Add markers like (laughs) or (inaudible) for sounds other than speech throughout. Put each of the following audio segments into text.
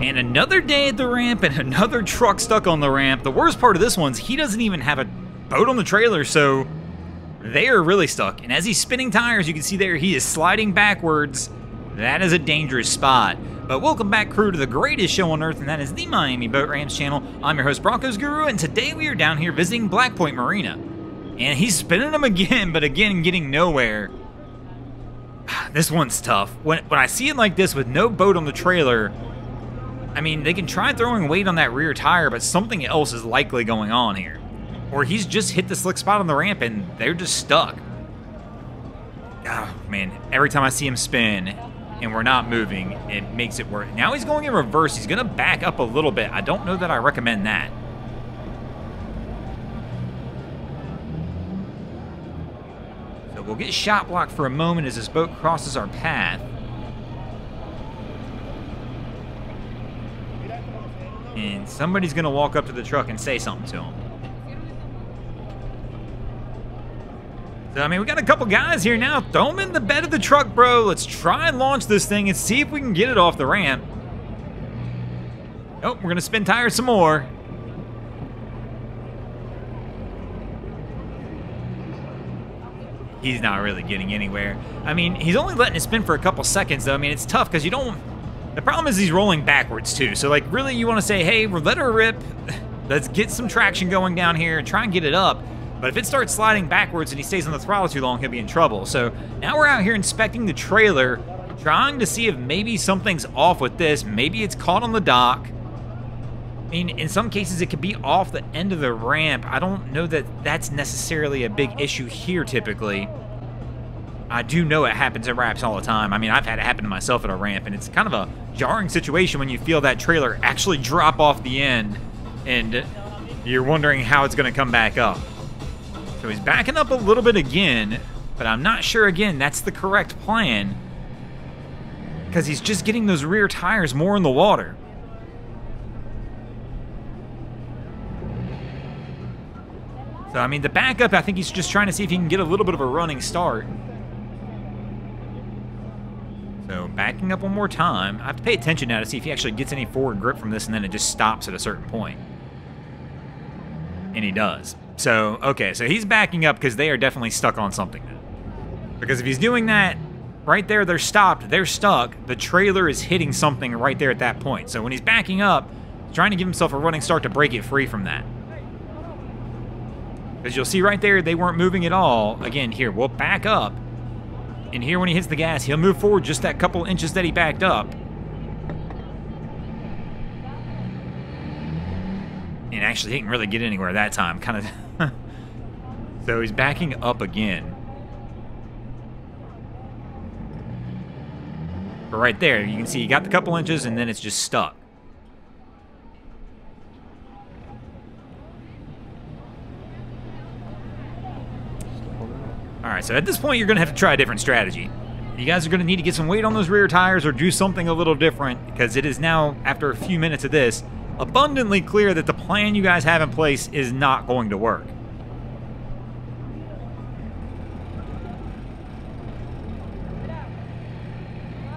And another day at the ramp and (laughs) another truck stuck on the ramp. The worst part of this one's he doesn't even have a boat on the trailer, so they are really stuck. And as he's spinning tires, you can see there he is sliding backwards. That is a dangerous spot. But welcome back, crew, to the greatest show on earth, and that is the Miami Boat Ramps channel. I'm your host, Broncos Guru, and today we are down here visiting Black Point Marina. And he's spinning them again, (laughs) but again, getting nowhere. (sighs) This one's tough. When, when I see it like this with no boat on the trailer, I mean, they can try throwing weight on that rear tire, but something else is likely going on here. Or he's just hit the slick spot on the ramp and they're just stuck. Oh, man. Every time I see him spin, and we're not moving, it makes it work. Now he's going in reverse. He's going to back up a little bit. I don't know that I recommend that. So we'll get shot blocked for a moment as this boat crosses our path. And somebody's to walk up to the truck and say something to him. So, I mean, we got a couple guys here now. Throw them in the bed of the truck, bro. Let's try and launch this thing and see if we can get it off the ramp. Oh, we're to spin tires some more. He's not really getting anywhere. I mean, he's only letting it spin for a couple seconds, though. I mean, it's tough because you don't... The problem is he's rolling backwards, too. So, like, really, you want to say, hey, let her rip. Let's get some traction going down here and try and get it up. But if it starts sliding backwards and he stays on the throttle too long, he'll be in trouble. So now we're out here inspecting the trailer, trying to see if maybe something's off with this. Maybe it's caught on the dock. I mean, in some cases, it could be off the end of the ramp. I don't know that that's necessarily a big issue here, typically. I do know it happens at ramps all the time. I mean, I've had it happen to myself at a ramp, and it's kind of a jarring situation when you feel that trailer actually drop off the end, and you're wondering how it's going to come back up. So he's backing up a little bit again, but I'm not sure, again, that's the correct plan. Because he's just getting those rear tires more in the water. So, I mean, the backup, I think he's just trying to see if he can get a little bit of a running start. So, backing up one more time. I have to pay attention now to see if he actually gets any forward grip from this and then it just stops at a certain point. And he does. So, okay, so he's backing up because they are definitely stuck on something now. Because if he's doing that, right there, they're stopped, they're stuck. The trailer is hitting something right there at that point. So when he's backing up, he's trying to give himself a running start to break it free from that. Because you'll see right there, they weren't moving at all. Again, here, we'll back up. And here, when he hits the gas, he'll move forward just that couple inches that he backed up. And actually, he didn't really get anywhere that time. Kind of... (laughs) so he's backing up again. But right there, you can see he got the couple inches and then it's just stuck. So at this point you're going to have to try a different strategy. You guys are going to need to get some weight on those rear tires or do something a little different because it is now, after a few minutes of this, abundantly clear that the plan you guys have in place is not going to work.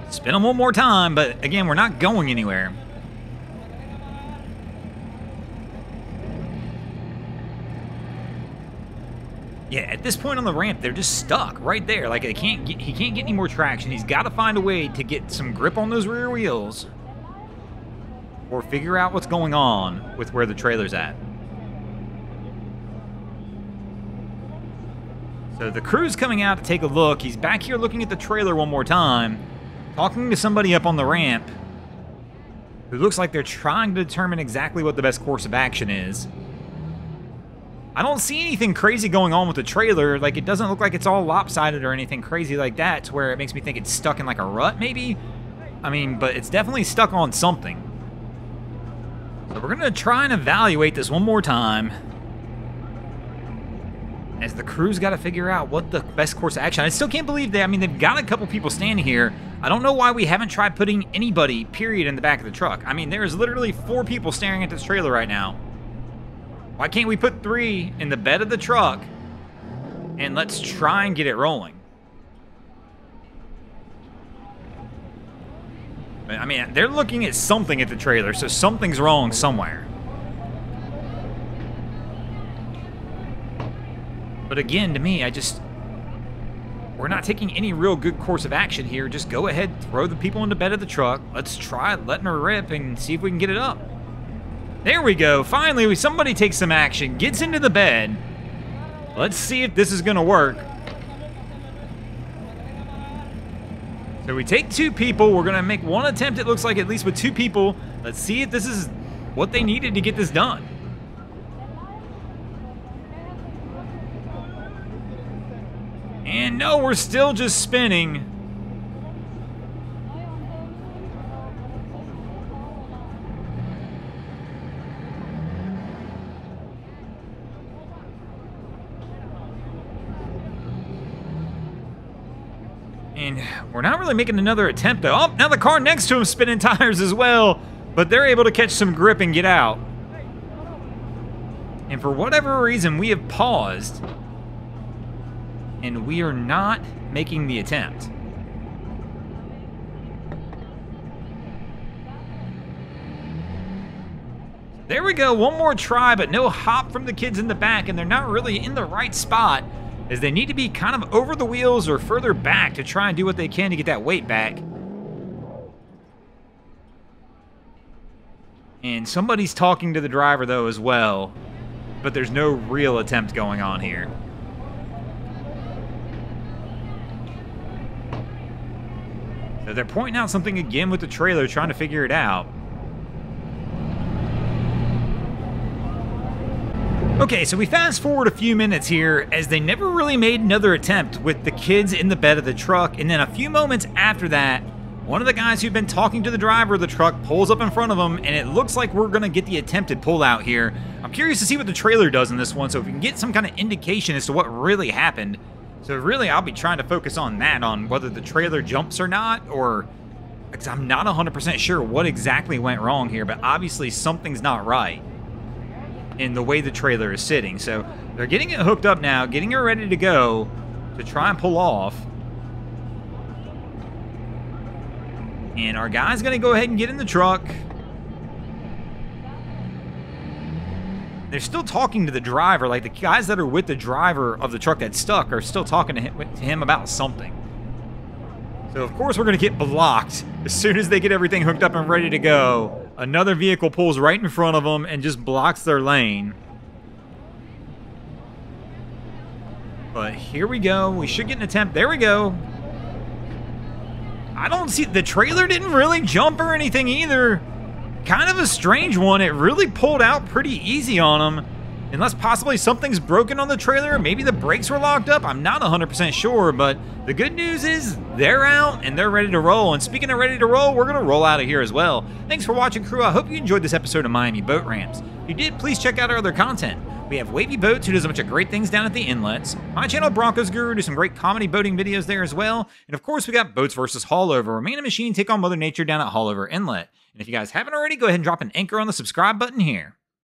Spin them one more time, but again, we're not going anywhere. Yeah, at this point on the ramp, they're just stuck right there. Like they can't get, he can't get any more traction. He's got to find a way to get some grip on those rear wheels or figure out what's going on with where the trailer's at. So the crew's coming out to take a look. He's back here looking at the trailer one more time, talking to somebody up on the ramp who looks like they're trying to determine exactly what the best course of action is. I don't see anything crazy going on with the trailer. Like, it doesn't look like it's all lopsided or anything crazy like that to where it makes me think it's stuck in like a rut, maybe? I mean, but it's definitely stuck on something. So we're to try and evaluate this one more time. As the crew's got to figure out what the best course of action. I still can't believe they, I mean, they've got a couple people standing here. I don't know why we haven't tried putting anybody, period, in the back of the truck. I mean, there's literally four people staring at this trailer right now. Why can't we put three in the bed of the truck and let's try and get it rolling? I mean, they're looking at something at the trailer, so something's wrong somewhere. But again, to me, I just... We're not taking any real good course of action here. Just go ahead, throw the people in the bed of the truck. Let's try letting her rip and see if we can get it up. There we go. Finally, somebody takes some action, gets into the bed. Let's see if this is going to work. So we take two people. We're going to make one attempt, it looks like, at least with two people. Let's see if this is what they needed to get this done. And no, we're still just spinning. And we're not really making another attempt, though. Oh, now the car next to him spinning (laughs) tires as well. But they're able to catch some grip and get out. And for whatever reason, we have paused. And we are not making the attempt. There we go, one more try, but no hop from the kids in the back, and they're not really in the right spot they need to be kind of over the wheels or further back to try and do what they can to get that weight back. And somebody's talking to the driver, though, as well. But there's no real attempt going on here. So they're pointing out something again with the trailer, trying to figure it out. Okay, so we fast forward a few minutes here as they never really made another attempt with the kids in the bed of the truck, and then a few moments after that, one of the guys who've been talking to the driver of the truck pulls up in front of them, and it looks like we're gonna get the attempted pullout here. I'm curious to see what the trailer does in this one, so if we can get some kind of indication as to what really happened. So really, I'll be trying to focus on that, on whether the trailer jumps or not, or... Because I'm not 100% sure what exactly went wrong here, but obviously something's not right in the way the trailer is sitting. So they're getting it hooked up now, getting it ready to go to try and pull off. And our guy's going to go ahead and get in the truck. They're still talking to the driver. Like, the guys that are with the driver of the truck that's stuck are still talking to him, to him about something. So, of course, we're going to get blocked as soon as they get everything hooked up and ready to go. Another vehicle pulls right in front of them and just blocks their lane. But here we go. We should get an attempt. There we go. I don't see... The trailer didn't really jump or anything either. Kind of a strange one. It really pulled out pretty easy on them. Unless possibly something's broken on the trailer, maybe the brakes were locked up, I'm not 100% sure, but the good news is they're out and they're ready to roll. And speaking of ready to roll, we're going to roll out of here as well. Thanks for watching, crew. I hope you enjoyed this episode of Miami Boat Ramps. If you did, please check out our other content. We have Wavy Boats, who does a bunch of great things down at the inlets. My channel, Broncos Guru, do some great comedy boating videos there as well. And of course, we got Boats versus Haulover, where me and a machine take on Mother Nature down at Haulover Inlet. And if you guys haven't already, go ahead and drop an anchor on the subscribe button here.